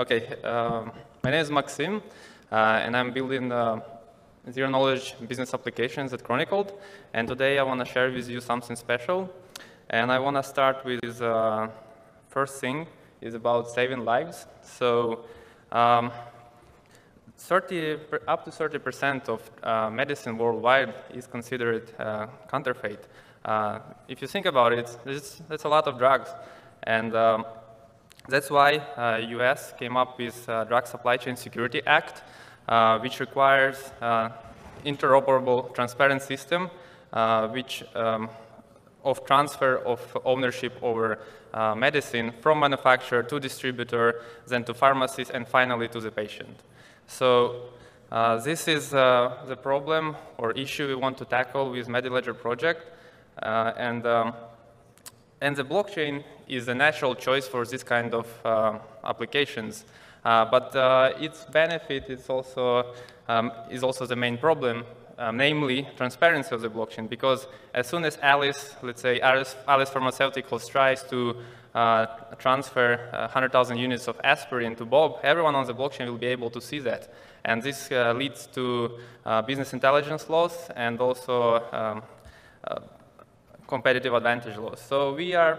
Okay, um, my name is Maksym, uh, and I'm building uh, zero-knowledge business applications at Chronicled. And today I want to share with you something special. And I want to start with uh, first thing is about saving lives. So um, 30, up to 30% of uh, medicine worldwide is considered uh, counterfeit. Uh, if you think about it, that's a lot of drugs. And um, that's why uh, US came up with uh, Drug Supply Chain Security Act, uh, which requires uh, interoperable transparent system, uh, which um, of transfer of ownership over uh, medicine from manufacturer to distributor, then to pharmacies, and finally to the patient. So uh, this is uh, the problem or issue we want to tackle with MediLedger project. Uh, and, um, and the blockchain is a natural choice for this kind of uh, applications. Uh, but uh, its benefit is also, um, is also the main problem, um, namely transparency of the blockchain. Because as soon as Alice, let's say Alice, Alice Pharmaceuticals tries to uh, transfer 100,000 units of aspirin to Bob, everyone on the blockchain will be able to see that. And this uh, leads to uh, business intelligence loss and also um, competitive advantage loss. So we are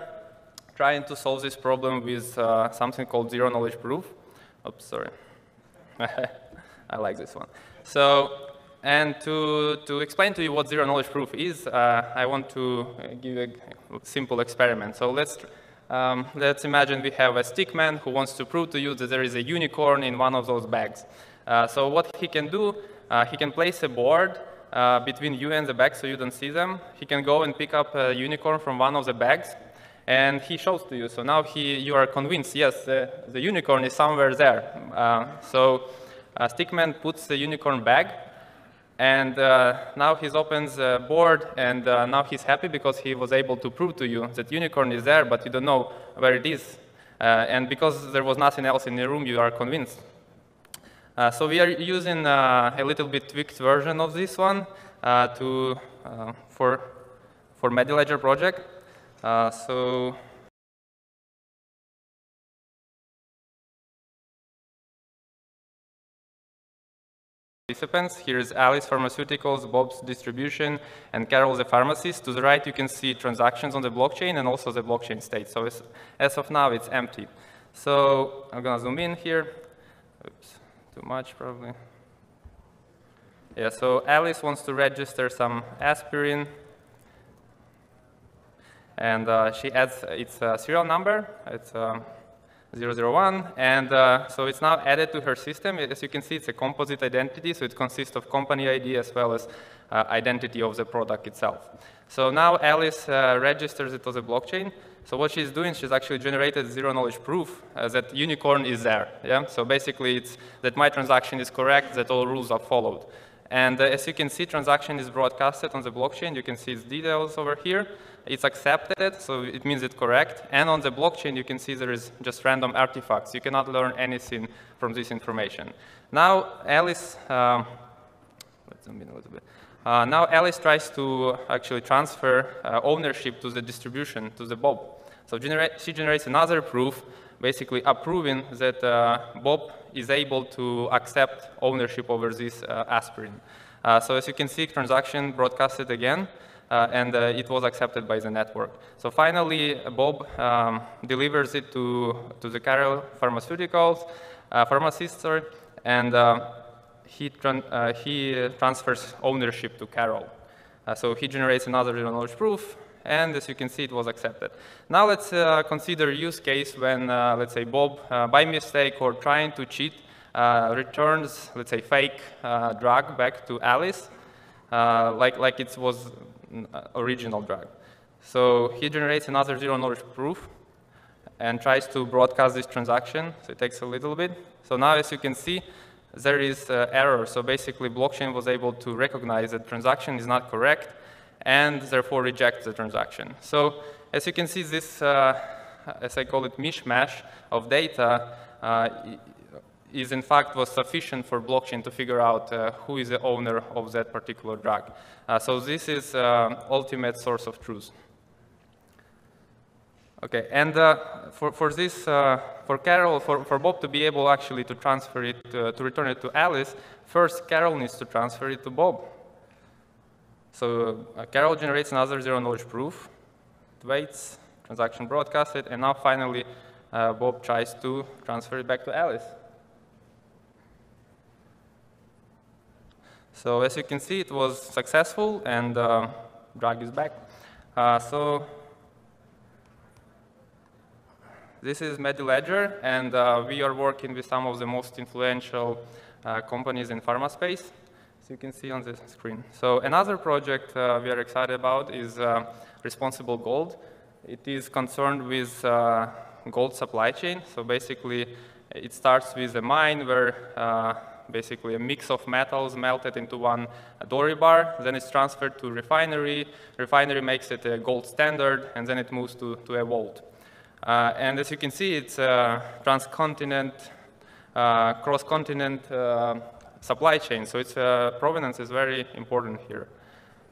trying to solve this problem with uh, something called zero knowledge proof. Oops, sorry. I like this one. So, and to, to explain to you what zero knowledge proof is, uh, I want to give a simple experiment. So let's, um, let's imagine we have a stick man who wants to prove to you that there is a unicorn in one of those bags. Uh, so what he can do, uh, he can place a board uh, between you and the bag so you don't see them. He can go and pick up a unicorn from one of the bags and he shows to you. So now he, you are convinced, yes, the, the unicorn is somewhere there. Uh, so uh, Stickman puts the unicorn bag, and uh, now he opens the board, and uh, now he's happy because he was able to prove to you that unicorn is there, but you don't know where it is. Uh, and because there was nothing else in the room, you are convinced. Uh, so we are using uh, a little bit tweaked version of this one to, for, for MediLedger project. Uh, so participants. Here is Alice Pharmaceuticals, Bob's Distribution, and Carol the pharmacist. To the right, you can see transactions on the blockchain and also the blockchain state. So as of now, it's empty. So I'm going to zoom in here. Oops, too much probably. Yeah, so Alice wants to register some aspirin and uh, she adds its uh, serial number. It's um, 001, and uh, so it's now added to her system. As you can see, it's a composite identity, so it consists of company ID as well as uh, identity of the product itself. So now Alice uh, registers it to the blockchain. So what she's doing, she's actually generated zero-knowledge proof uh, that unicorn is there. Yeah. So basically, it's that my transaction is correct, that all rules are followed. And as you can see, transaction is broadcasted on the blockchain. You can see its details over here it's accepted, so it means it's correct. And on the blockchain, you can see there is just random artifacts. You cannot learn anything from this information. Now, Alice, um, let's zoom in a little bit. Uh, now Alice tries to actually transfer uh, ownership to the distribution, to the Bob. So she generates another proof, basically approving that uh, Bob is able to accept ownership over this uh, aspirin. Uh, so as you can see, transaction broadcasted again uh, and uh, it was accepted by the network. So finally, Bob um, delivers it to, to the Carol Pharmaceuticals, uh, pharmacist, sorry, and he, tran he transfers ownership to Carol. so he generates another knowledge proof, and as you can see, it was accepted. Now let's uh, consider use case when, uh, let's say, Bob, uh, by mistake or trying to cheat, returns, let's say, fake drug back to Alice, like, like it was uh, original drug. So he generates another zero knowledge proof and tries to broadcast this transaction. So it takes a little bit. So now, as you can see, there is uh, error. So basically, blockchain was able to recognize that transaction is not correct and therefore reject the transaction. So as you can see, this, uh, as I call it, mishmash of data uh, is in fact was sufficient for blockchain to figure out uh, who is the owner of that particular drug. Uh, so this is uh, ultimate source of truth. Okay, and uh, for, for this, for Carol, for, for Bob to be able actually to transfer it, uh, to return it to Alice, first Carol needs to transfer it to Bob. So uh, Carol generates another zero knowledge proof, it waits, transaction broadcasted, and now finally uh, Bob tries to transfer it back to Alice. So as you can see, it was successful, and uh, drag is back. Uh, so this is MediLedger, and uh, we are working with some of the most influential uh, companies in pharma space, as you can see on the screen. So another project uh, we are excited about is uh, Responsible Gold. It is concerned with uh, gold supply chain. So basically, it starts with a mine where uh, basically a mix of metals melted into one doré bar, then it's transferred to refinery, refinery makes it a gold standard, and then it moves to, to a vault. Uh, and as you can see, it's a transcontinent, uh, cross-continent supply chain, so its uh, provenance is very important here.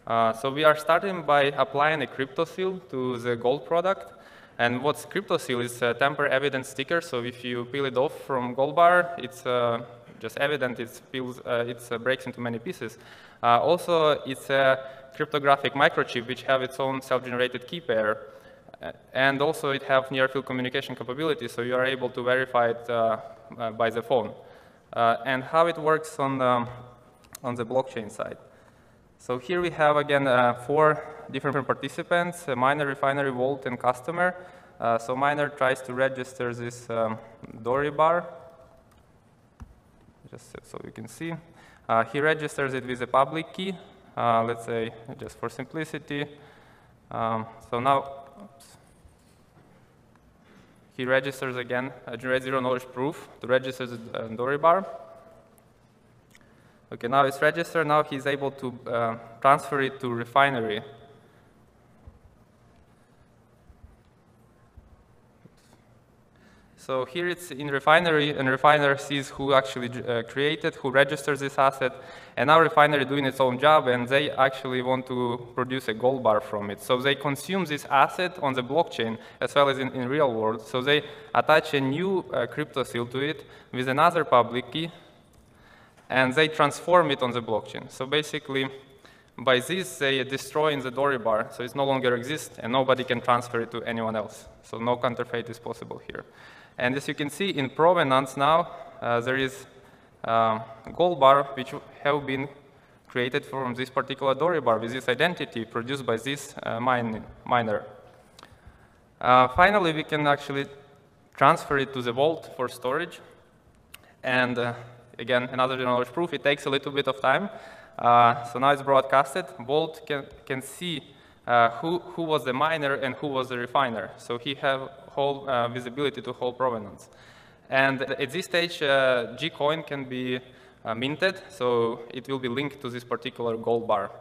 Uh, so we are starting by applying a crypto seal to the gold product, and what's crypto seal is a tamper evidence sticker, so if you peel it off from gold bar, it's uh, just evident it feels, uh, it uh, breaks into many pieces. Uh, also, it's a cryptographic microchip which have its own self-generated key pair. and also it have near-field communication capability, so you are able to verify it by the phone. And how it works on the, on the blockchain side. So here we have, again, uh, four different participants, a miner, refinery, vault, and customer. Uh, so miner tries to register this um, Doré bar just so you can see. Uh, he registers it with a public key, uh, let's say just for simplicity. Um, so now, oops. He registers again, uh, generates zero knowledge proof to register the uh, Doré bar. Okay, now it's registered, now he's able to uh, transfer it to refinery. So here it's in refinery, and refiner sees who actually uh, created, who registers this asset, and now refinery doing its own job, and they actually want to produce a gold bar from it. So they consume this asset on the blockchain as well as in, in real world. So they attach a new uh, crypto seal to it with another public key, and they transform it on the blockchain. So basically, by this, they destroy the Doré bar, so it no longer exists, and nobody can transfer it to anyone else. So no counterfeit is possible here. And as you can see in provenance now, uh, there is um, gold bar which have been created from this particular Doré bar with this identity produced by this uh, mine, miner. Uh, finally, we can actually transfer it to the vault for storage. And uh, again, another knowledge proof, it takes a little bit of time. Uh, so now it's broadcasted. Vault can, can see uh, who, who was the miner and who was the refiner. So he have whole uh, visibility to whole provenance. And at this stage, uh, Gcoin can be minted, so it will be linked to this particular gold bar.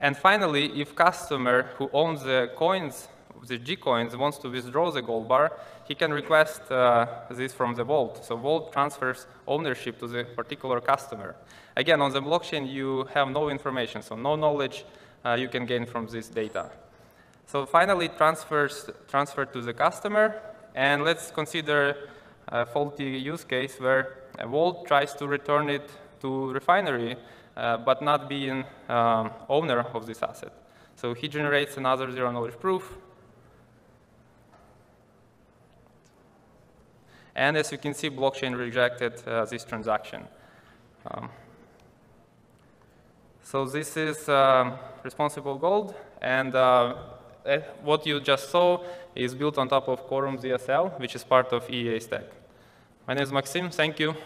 And finally, if customer who owns the coins, the Gcoins, wants to withdraw the gold bar, he can request uh, this from the vault. So vault transfers ownership to the particular customer. Again, on the blockchain, you have no information, so no knowledge you can gain from this data. So finally, transfers transfer to the customer, and let's consider a faulty use case where a vault tries to return it to refinery, uh, but not being um, owner of this asset. So he generates another zero knowledge proof. And as you can see, blockchain rejected uh, this transaction. Um, so this is um, responsible gold, and uh, eh, what you just saw is built on top of Quorum ZSL, which is part of EA stack. My name is Maksym. Thank you.